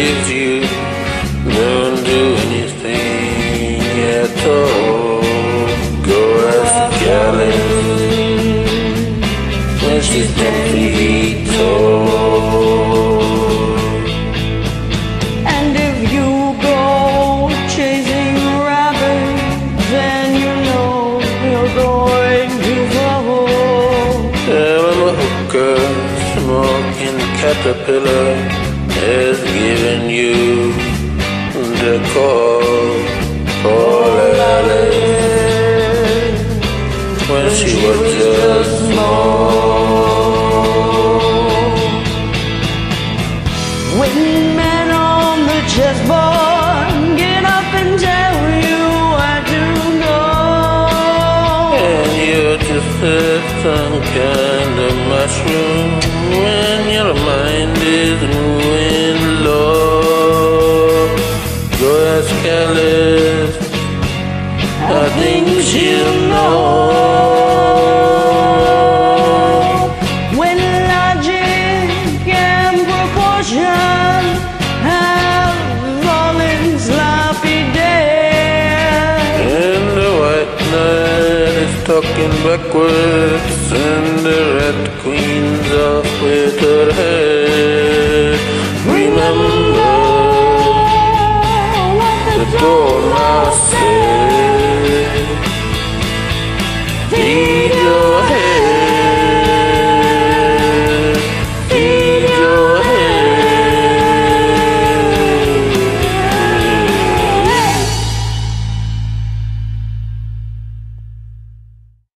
if you don't do anything at all. Go ask Alice when she's ten feet tall. And if you go chasing rabbits, then you know you're going to trouble. I'm a hookah smoking caterpillar has given you the call for Alice when she was just small. Waiting man on the chessboard, get up and tell you I do know. And you're just some kind of mushroom when your mind is moving she'll know. When logic and proportion have dead. And the white knight is talking backwards, and the red queen's off with her head.